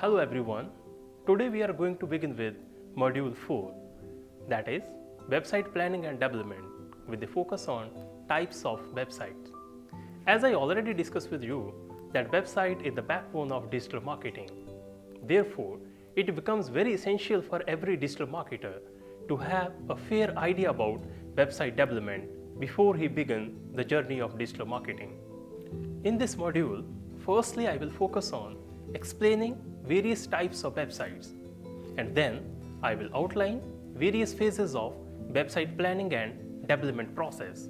Hello everyone. Today we are going to begin with module 4 that is website planning and development with the focus on types of websites. As I already discussed with you that website is the backbone of digital marketing. Therefore, it becomes very essential for every digital marketer to have a fair idea about website development before he begins the journey of digital marketing. In this module, firstly I will focus on explaining various types of websites and then I will outline various phases of website planning and development process.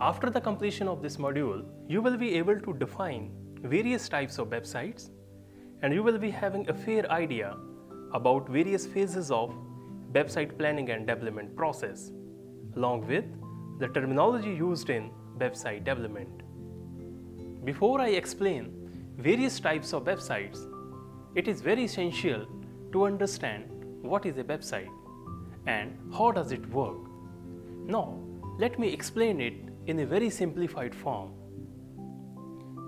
After the completion of this module, you will be able to define various types of websites and you will be having a fair idea about various phases of website planning and development process along with the terminology used in website development. Before I explain various types of websites, it is very essential to understand what is a website and how does it work. Now, let me explain it in a very simplified form.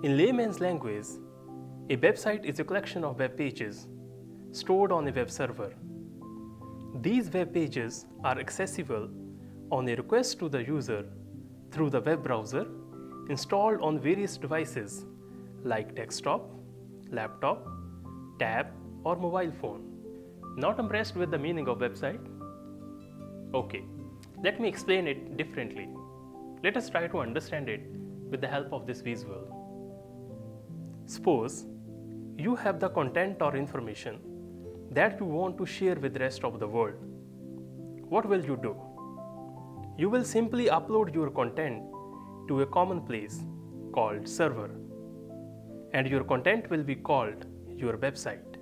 In layman's language, a website is a collection of web pages stored on a web server. These web pages are accessible on a request to the user through the web browser installed on various devices like desktop, laptop, tab or mobile phone. Not impressed with the meaning of website? Okay, let me explain it differently. Let us try to understand it with the help of this visual. Suppose you have the content or information that you want to share with the rest of the world. What will you do? You will simply upload your content to a common place called server and your content will be called your website.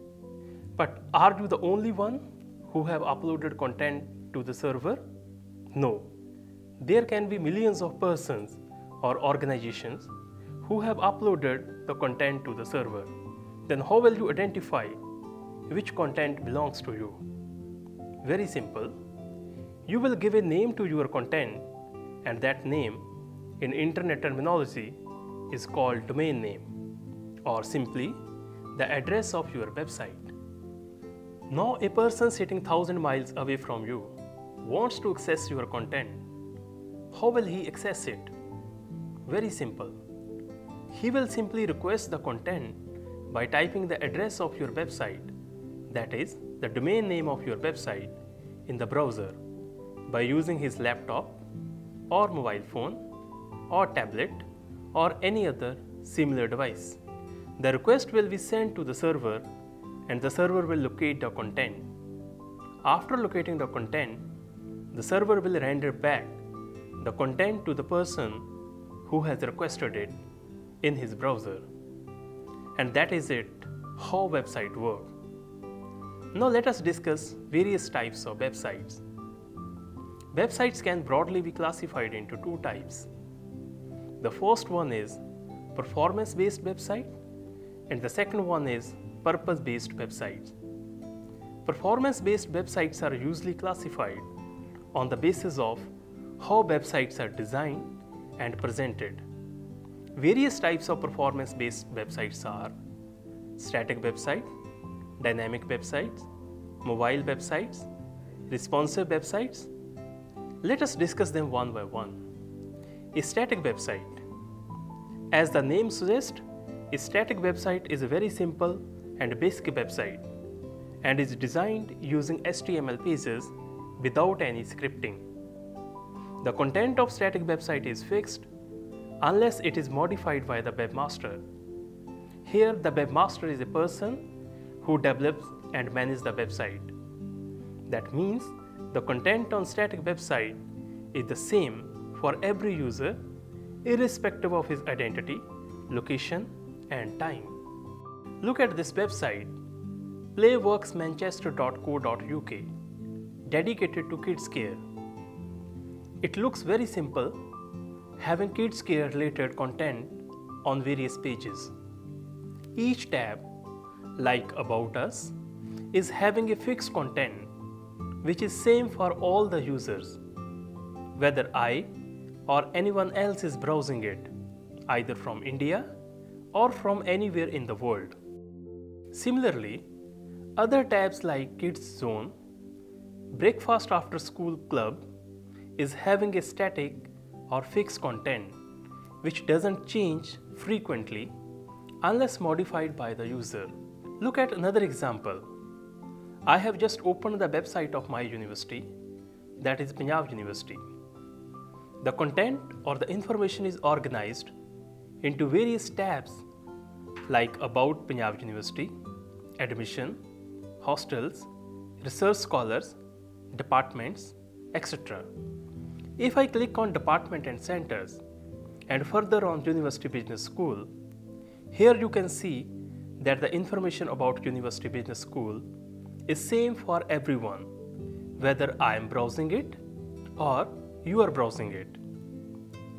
But are you the only one who have uploaded content to the server? No. There can be millions of persons or organizations who have uploaded the content to the server. Then how will you identify which content belongs to you? Very simple. You will give a name to your content and that name in internet terminology is called domain name or simply the address of your website. Now a person sitting 1000 miles away from you wants to access your content. How will he access it? Very simple. He will simply request the content by typing the address of your website, that is, the domain name of your website, in the browser by using his laptop or mobile phone or tablet or any other similar device. The request will be sent to the server and the server will locate the content. After locating the content, the server will render back the content to the person who has requested it in his browser. And that is it, how website work. Now let us discuss various types of websites. Websites can broadly be classified into two types. The first one is performance-based website and the second one is purpose-based websites. Performance-based websites are usually classified on the basis of how websites are designed and presented. Various types of performance-based websites are static website, dynamic websites, mobile websites, responsive websites. Let us discuss them one by one. A static website. As the name suggests, a static website is a very simple and basic website and is designed using HTML pages without any scripting. The content of static website is fixed unless it is modified by the webmaster. Here the webmaster is a person who develops and manages the website. That means the content on static website is the same for every user irrespective of his identity, location and time. Look at this website playworksmanchester.co.uk dedicated to kids care. It looks very simple having kids care related content on various pages. Each tab like about us is having a fixed content which is same for all the users whether I or anyone else is browsing it either from India or from anywhere in the world. Similarly, Other tabs like Kids Zone, Breakfast After School Club is having a static or fixed content which doesn't change frequently unless modified by the user. Look at another example. I have just opened the website of my university, that is Punjab University. The content or the information is organized into various tabs like About Punjab University, Admission, Hostels, Research Scholars, Departments, etc. If I click on Department and Centers and further on University Business School, here you can see that the information about University Business School is same for everyone, whether I am browsing it or you are browsing it.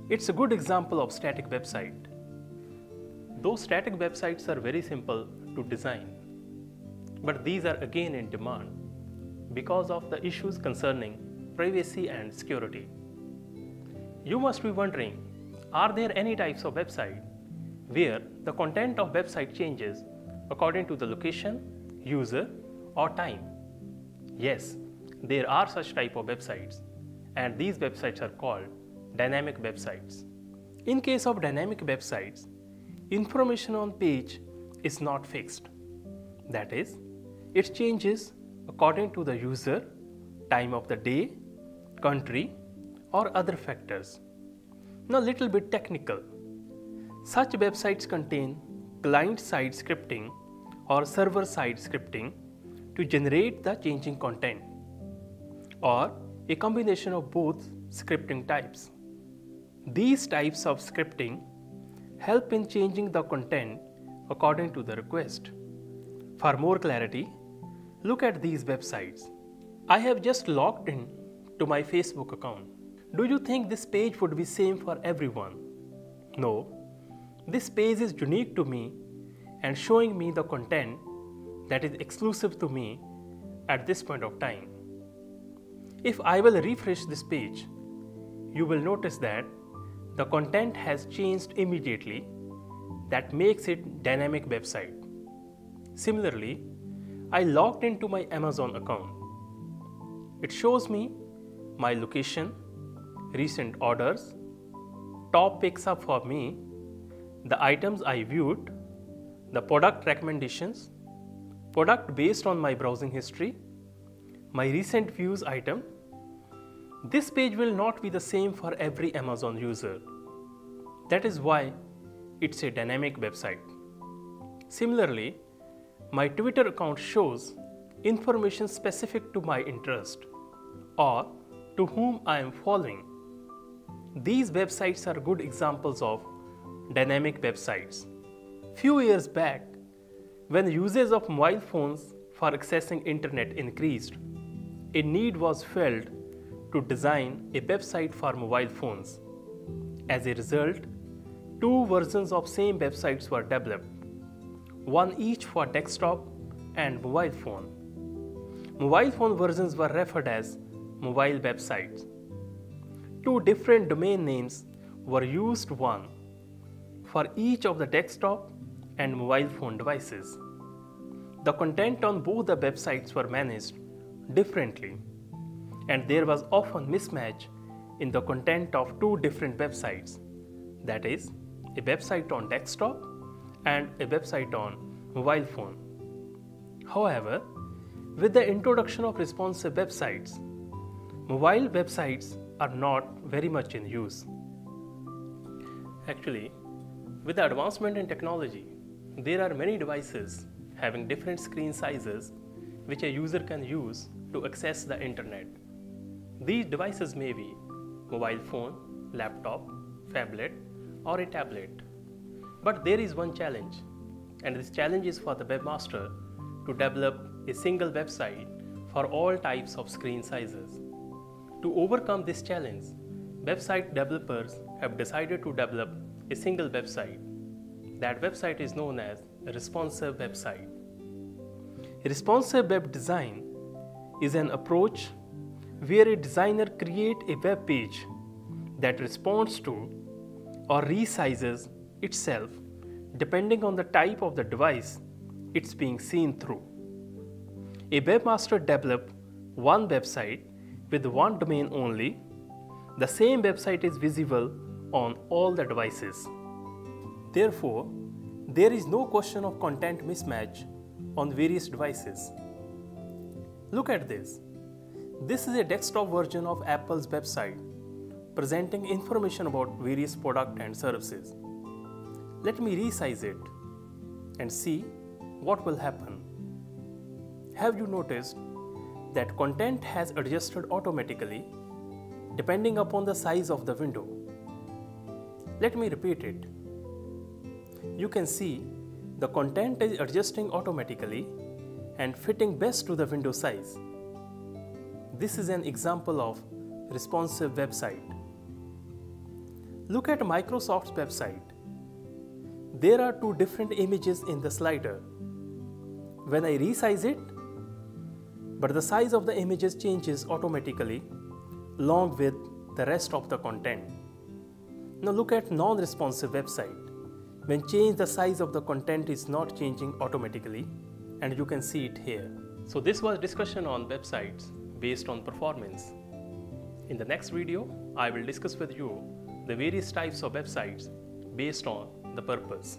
It's a good example of static website. Those static websites are very simple to design, but these are again in demand because of the issues concerning privacy and security. You must be wondering, are there any types of website where the content of website changes according to the location, user or time? Yes, there are such type of websites and these websites are called dynamic websites. In case of dynamic websites, information on page is not fixed. That is, it changes according to the user, time of the day, country or other factors. Now little bit technical. Such websites contain client-side scripting or server-side scripting to generate the changing content or a combination of both scripting types. These types of scripting help in changing the content according to the request. For more clarity, look at these websites. I have just logged in to my Facebook account. Do you think this page would be same for everyone? No. This page is unique to me and showing me the content that is exclusive to me at this point of time. If I will refresh this page, you will notice that the content has changed immediately that makes it dynamic website. Similarly, I logged into my Amazon account. It shows me my location, recent orders, top picks up for me, the items I viewed, the product recommendations, product based on my browsing history, my recent views item, this page will not be the same for every Amazon user. That is why it's a dynamic website. Similarly, my Twitter account shows information specific to my interest or to whom I am following. These websites are good examples of dynamic websites. Few years back, when usage of mobile phones for accessing internet increased, a need was felt to design a website for mobile phones. As a result, two versions of same websites were developed, one each for desktop and mobile phone. Mobile phone versions were referred as mobile websites. Two different domain names were used one for each of the desktop and mobile phone devices. The content on both the websites were managed differently and there was often mismatch in the content of two different websites. That is a website on desktop and a website on mobile phone. However with the introduction of responsive websites mobile websites are not very much in use. Actually with the advancement in technology there are many devices having different screen sizes which a user can use to access the internet these devices may be mobile phone, laptop, phablet or a tablet. But there is one challenge and this challenge is for the webmaster to develop a single website for all types of screen sizes. To overcome this challenge, website developers have decided to develop a single website. That website is known as a responsive website. A responsive web design is an approach where a designer creates a web page that responds to or resizes itself depending on the type of the device it's being seen through. A webmaster develops one website with one domain only. The same website is visible on all the devices. Therefore, there is no question of content mismatch on various devices. Look at this. This is a desktop version of Apple's website presenting information about various products and services. Let me resize it and see what will happen. Have you noticed that content has adjusted automatically depending upon the size of the window? Let me repeat it. You can see the content is adjusting automatically and fitting best to the window size. This is an example of responsive website. Look at Microsoft's website. There are two different images in the slider. When I resize it, but the size of the images changes automatically along with the rest of the content. Now look at non-responsive website. When change the size of the content is not changing automatically and you can see it here. So this was discussion on websites based on performance. In the next video, I will discuss with you the various types of websites based on the purpose.